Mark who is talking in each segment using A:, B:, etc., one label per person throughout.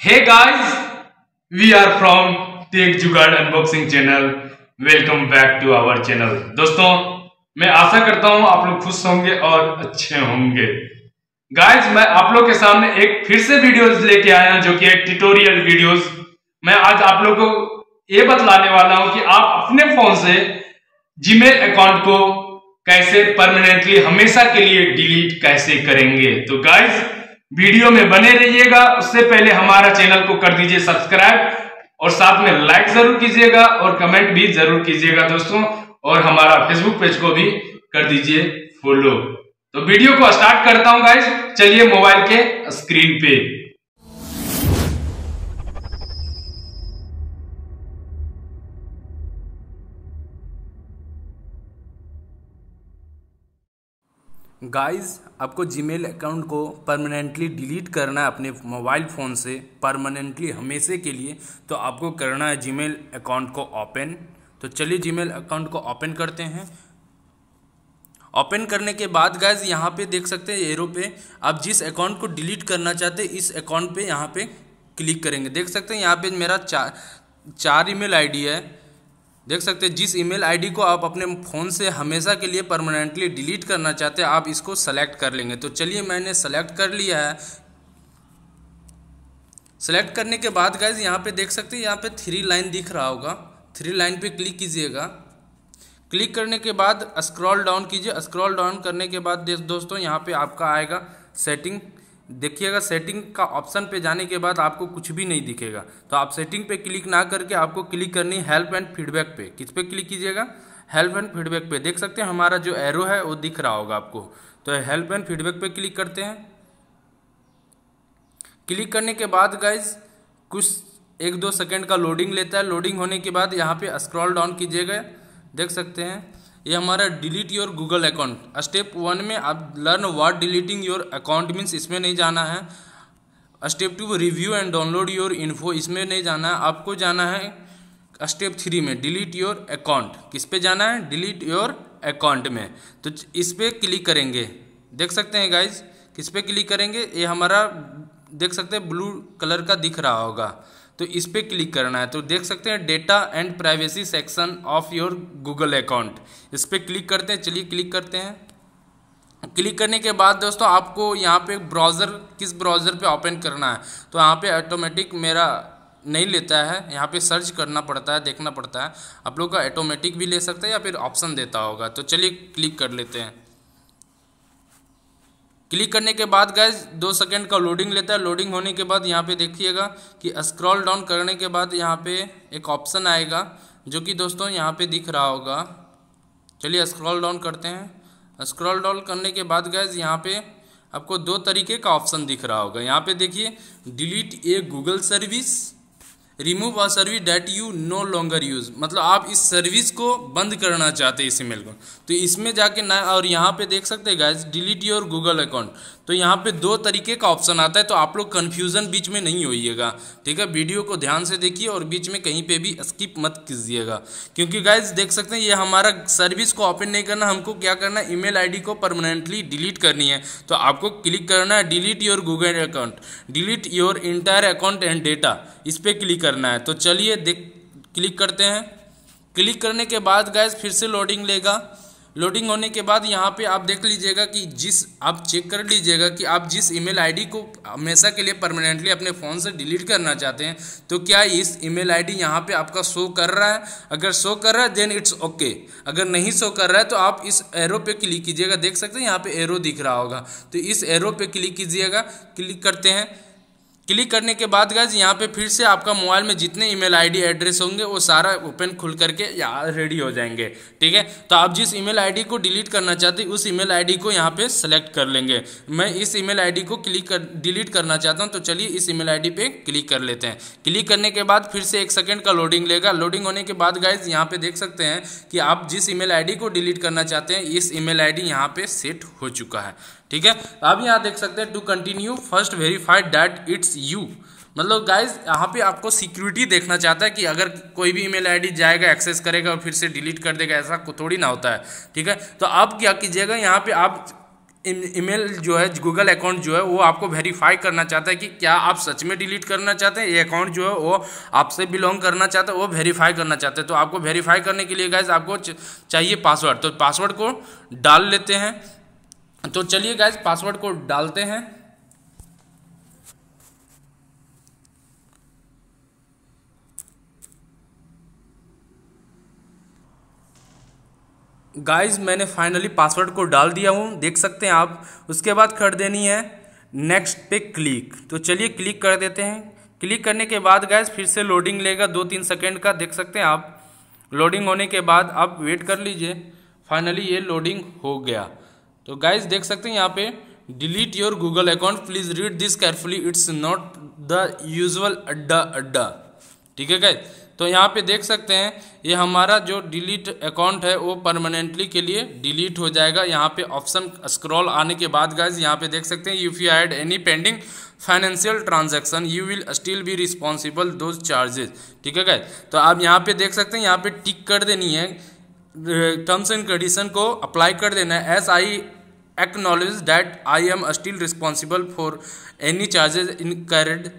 A: Hey guys, we are from tech Jugaad unboxing channel welcome back to our channel दोस्तों मैं आशा करता हूँ आप लोग खुश होंगे और अच्छे होंगे। गाइस मैं आप लोग के सामने एक फिर से वीडियोस लेके आया हूँ जो कि एक ट्यूटोरियल वीडियोस मैं आज आप लोग को ये बतलाने वाला हूँ कि आप अपने फ़ोन से जीमेल अकाउंट को कैसे परमानेंटली हमेशा के लिए डिलीट कैसे करेंगे। तो गाइस वीडियो में बने रहिएगा। उससे पहले हमारा चैनल को कर दीजिए सब्सक्राइब और साथ में लाइक ज़रूर कीजिएगा और कमेंट भी ज़रूर कीजिएगा दोस्तों और हमारा फेसबुक पेज को भी कर दीजिए फॉलो। तो वीडियो को स्टार्ट करता हूँ गाइज़ चलिए मोबाइल के स्क्रीन पे।
B: गाइस आपको जीमेल अकाउंट को परमानेंटली डिलीट करना है अपने मोबाइल फ़ोन से परमानेंटली हमेशा के लिए तो आपको करना है जीमेल अकाउंट को ओपन तो चलिए जीमेल अकाउंट को ओपन करते हैं। ओपन करने के बाद गाइज़ यहाँ पे देख सकते हैं एरो पे, आप जिस अकाउंट को डिलीट करना चाहते हैं, इस अकाउंट पे यहाँ पे क्लिक करेंगे। देख सकते हैं यहाँ पे मेरा चार चार ईमेल आईडी है। देख सकते हैं, जिस ईमेल आईडी को आप अपने फ़ोन से हमेशा के लिए परमानेंटली डिलीट करना चाहते हैं, आप इसको सेलेक्ट कर लेंगे। तो चलिए, मैंने सेलेक्ट कर लिया है। सेलेक्ट करने के बाद गाइज़ यहाँ पे देख सकते हैं, यहाँ पे थ्री लाइन दिख रहा होगा। थ्री लाइन पे क्लिक कीजिएगा। क्लिक करने के बाद स्क्रॉल डाउन कीजिए। स्क्रॉल डाउन करने के बाद दोस्तों, यहाँ पे आपका आएगा सेटिंग देखिएगा सेटिंग का ऑप्शन पे जाने के बाद आपको कुछ भी नहीं दिखेगा तो आप सेटिंग पे क्लिक ना करके आपको क्लिक करनी हेल्प एंड फीडबैक पे। किस पे क्लिक कीजिएगा? हेल्प एंड फीडबैक पे। देख सकते हैं, हमारा जो एरो है, वो दिख रहा होगा आपको। तो हेल्प एंड फीडबैक पे क्लिक करते हैं। क्लिक करने के बाद गाइज़ कुछ एक दो सेकेंड का लोडिंग लेता है। लोडिंग होने के बाद यहाँ पे स्क्रॉल डाउन कीजिएगा। देख सकते हैं। ये हमारा delete your Google account step one में आप learn what deleting your account means इसमें नहीं जाना है। Step two review and download your info इसमें नहीं जाना है। आपको जाना है स्टेप थ्री में डिलीट योर अकाउंट किस पे जाना है? डिलीट योर अकाउंट में। तो इस पर क्लिक करेंगे। देख सकते हैं गाइज़ किस पे क्लिक करेंगे? ये हमारा, देख सकते हैं ब्लू कलर का दिख रहा होगा। तो इस पर क्लिक करना है। तो देख सकते हैं data and privacy section of your Google account इस पर क्लिक करते हैं, चलिए क्लिक करते हैं। क्लिक करने के बाद दोस्तों, आपको यहाँ पे ब्राउज़र किस ब्राउज़र पे ओपन करना है तो यहाँ पे ऑटोमेटिक मेरा नहीं लेता है। यहाँ पे सर्च करना पड़ता है, देखना पड़ता है। आप लोग का ऑटोमेटिक भी ले सकते हैं या फिर ऑप्शन देता होगा। तो चलिए क्लिक कर लेते हैं। क्लिक करने के बाद गैस दो सेकेंड का लोडिंग लेता है। लोडिंग होने के बाद यहाँ पे देखिएगा कि स्क्रॉल डाउन करने के बाद यहाँ पे एक ऑप्शन आएगा, जो कि दोस्तों यहाँ पे दिख रहा होगा। चलिए स्क्रॉल डाउन करते हैं। स्क्रॉल डाउन करने के बाद गैस यहाँ पे आपको दो तरीके का ऑप्शन दिख रहा होगा। यहाँ पे देखिए delete a Google service remove a service that you no longer use मतलब आप इस सर्विस को बंद करना चाहते हैं इस ईमेल को। तो इसमें जाके ना, और यहाँ पे देख सकते हैं guys delete your Google account तो यहाँ पे दो तरीके का ऑप्शन आता है तो आप लोग कन्फ्यूज़न बीच में नहीं होइएगा। ठीक है? वीडियो को ध्यान से देखिए और बीच में कहीं पे भी स्किप मत कीजिएगा। क्योंकि गाइज़ देख सकते हैं, ये हमारा सर्विस को ओपन नहीं करना, हमको क्या करना है? ईमेल आईडी को परमानेंटली डिलीट करनी है। तो आपको क्लिक करना है delete your Google account delete your entire account and data इस पर क्लिक करना है। तो चलिए देख, क्लिक करते हैं। क्लिक करने के बाद गैस फिर से लोडिंग लेगा। लोडिंग होने के बाद यहाँ पे आप देख लीजिएगा कि जिस, आप चेक कर लीजिएगा कि आप जिस ईमेल आईडी को हमेशा के लिए परमानेंटली अपने फ़ोन से डिलीट करना चाहते हैं तो क्या इस ईमेल आईडी यहाँ पे आपका शो कर रहा है? अगर शो कर रहा है देन इट्स ओके अगर नहीं शो कर रहा है तो आप इस एरो पे क्लिक कीजिएगा। देख सकते हैं, यहाँ पे एरो दिख रहा होगा। तो इस एरो पे क्लिक कीजिएगा। क्लिक करते हैं। क्लिक करने के बाद गाइज़ यहाँ पे फिर से आपका मोबाइल में जितने ईमेल आईडी एड्रेस होंगे, वो सारा ओपन खुल करके यहाँ रेडी हो जाएँगे, ठीक है? तो आप जिस ईमेल आईडी को डिलीट करना चाहते हैं, उस ईमेल आईडी को यहाँ पे सेलेक्ट कर लेंगे। मैं इस ईमेल आईडी को क्लिक कर डिलीट करना चाहता हूँ तो चलिए इस ईमेल आईडी पे क्लिक कर लेते हैं। क्लिक करने के बाद फिर से एक सेकेंड का लोडिंग लेगा। लोडिंग होने के बाद गाइज़ यहाँ पे देख सकते हैं कि आप जिस ई मेल को डिलीट करना चाहते हैं, इस ई मेल यहाँ पे सेट हो चुका है। ठीक है? अब यहाँ देख सकते हैं to continue first verified that it's you मतलब गाइज़ यहाँ पे आपको सिक्योरिटी देखना चाहता है कि अगर कोई भी ईमेल आईडी जाएगा एक्सेस करेगा और फिर से डिलीट कर देगा, ऐसा थोड़ी ना होता है, ठीक है? तो आप क्या कीजिएगा, यहाँ पे आप ईमेल जो है गूगल अकाउंट जो है, वो आपको वेरीफाई करना चाहता है कि क्या आप सच में डिलीट करना चाहते हैं? ये अकाउंट जो है, वो आपसे बिलोंग करना चाहता है, वो वेरीफाई करना चाहते हैं। तो आपको वेरीफाई करने के लिए गाइज़ आपको चाहिए पासवर्ड तो पासवर्ड को डाल लेते हैं। तो चलिए गैस पासवर्ड को डालते हैं। गाइज़ मैंने फाइनली पासवर्ड को डाल दिया हूँ, देख सकते हैं आप। उसके बाद कर देनी है नेक्स्ट पे क्लिक तो चलिए क्लिक कर देते हैं। क्लिक करने के बाद गैस फिर से लोडिंग लेगा दो तीन सेकेंड का, देख सकते हैं आप। लोडिंग होने के बाद आप वेट कर लीजिए। फाइनली ये लोडिंग हो गया। तो गाइज़ देख सकते हैं यहाँ पे delete your Google account please read this carefully it's not the usual अड्डा अड्डा। ठीक है गाइज़ तो यहाँ पे देख सकते हैं, ये हमारा जो डिलीट अकाउंट है, वो परमानेंटली के लिए डिलीट हो जाएगा। यहाँ पे ऑप्शन स्क्रॉल आने के बाद गाइज़ यहाँ पे देख सकते हैं if you had any pending financial transaction you will still be responsible to charges ठीक है गाइज़ तो आप यहाँ पे देख सकते हैं, यहाँ पे टिक कर देनी है। टर्म्स एंड कंडीशन को अप्लाई कर देना है। As I acknowledge that I am still responsible for any charges incurred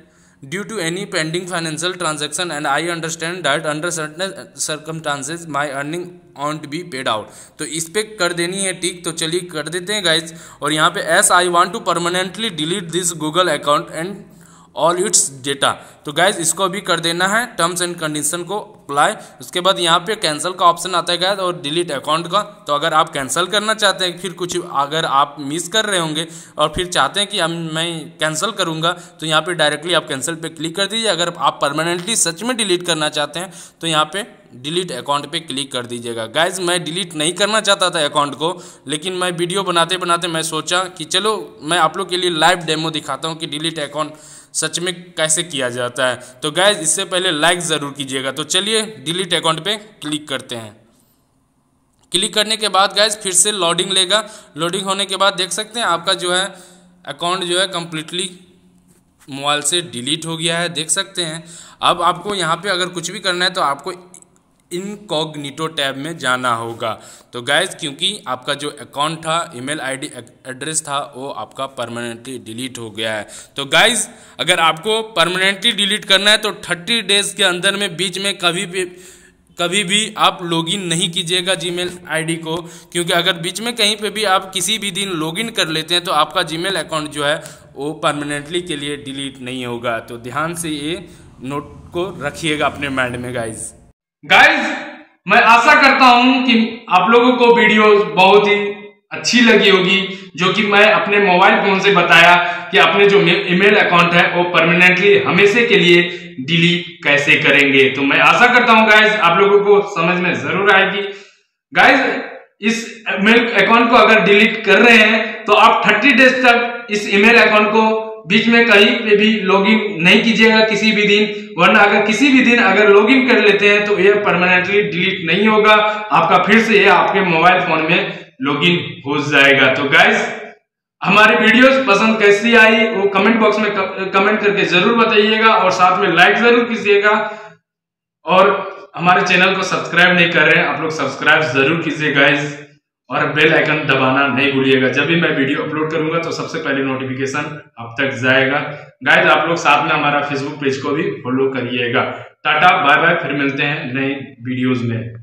B: due to any pending financial transaction and I understand that under certain circumstances my earning won't be paid out तो इस पर कर देनी है ठीक तो चलिए कर देते हैं गाइज़ और यहाँ पे as I want to permanently delete this Google account and all its data तो गैस इसको भी कर देना है टर्म्स एंड कंडीशन को अप्लाई उसके बाद यहाँ पे कैंसिल का ऑप्शन आता है गैस और डिलीट अकाउंट का. तो अगर आप कैंसिल करना चाहते हैं, फिर कुछ अगर आप मिस कर रहे होंगे, और फिर चाहते हैं कि हम, मैं कैंसिल करूँगा तो यहाँ पे डायरेक्टली आप कैंसिल पे क्लिक कर दीजिए. अगर आप परमानेंटली सच में डिलीट करना चाहते हैं तो यहाँ पे डिलीट अकाउंट पे क्लिक कर दीजिएगा। गाइज़ मैं डिलीट नहीं करना चाहता था अकाउंट को, लेकिन मैं वीडियो बनाते बनाते मैं सोचा कि चलो, मैं आप लोग के लिए लाइव डेमो दिखाता हूँ कि डिलीट अकाउंट सच में कैसे किया जाता है। तो गैज इससे पहले लाइक ज़रूर कीजिएगा। तो चलिए, डिलीट अकाउंट पे क्लिक करते हैं। क्लिक करने के बाद गैज फिर से लोडिंग लेगा। लोडिंग होने के बाद देख सकते हैं, आपका जो है अकाउंट जो है कम्प्लीटली मोबाइल से डिलीट हो गया है। देख सकते हैं। अब आपको यहाँ पे अगर कुछ भी करना है तो आपको इनकॉग्निटो टैब में जाना होगा। तो गैस क्योंकि आपका जो अकाउंट था ईमेल आईडी एड्रेस था, वो आपका परमानेंटली डिलीट हो गया है। तो गाइज़ अगर आपको परमानेंटली डिलीट करना है तो थर्टी डेज़ के अंदर में, बीच में कभी भी कभी भी आप लॉगिन नहीं कीजिएगा जीमेल आईडी को। क्योंकि अगर बीच में कहीं पे भी आप किसी भी दिन लॉगिन कर लेते हैं तो आपका जीमेल अकाउंट जो है, वो परमानेंटली के लिए डिलीट नहीं होगा। तो ध्यान से ये नोट को रखिएगा अपने माइंड में गाइज़
A: गाइज़ मैं आशा करता हूँ कि आप लोगों को वीडियो बहुत ही अच्छी लगी होगी, जो कि मैं अपने मोबाइल फ़ोन से बताया कि अपने जो ईमेल अकाउंट है, वो परमानेंटली हमेशा के लिए डिलीट कैसे करेंगे। तो मैं आशा करता हूँ गाइज़ आप लोगों को समझ में ज़रूर आएगी। गाइज़ इस ईमेल अकाउंट को अगर डिलीट कर रहे हैं तो आप थर्टी डेज़ तक इस ईमेल अकाउंट को बीच में कहीं पे भी लॉगिन नहीं कीजिएगा किसी भी दिन, वरना अगर किसी भी दिन अगर लॉगिन कर लेते हैं तो ये परमानेंटली डिलीट नहीं होगा। आपका फिर से ये आपके मोबाइल फ़ोन में लॉगिन हो जाएगा। तो गाइस हमारे वीडियोस पसंद कैसी आई, वो कमेंट बॉक्स में कमेंट करके ज़रूर बताइएगा और साथ में लाइक ज़रूर कीजिएगा। और हमारे चैनल को सब्सक्राइब नहीं कर रहे हैं, आप लोग सब्सक्राइब ज़रूर कीजिए गाइज़ और बेल आइकन दबाना नहीं भूलिएगा। जब भी मैं वीडियो अपलोड करूँगा तो सबसे पहले नोटिफिकेशन अब तक जाएगा। गाइज़ आप लोग साथ में हमारा फेसबुक पेज को भी फॉलो करिएगा। टाटा बाय बाय फिर मिलते हैं नए वीडियोज़ में।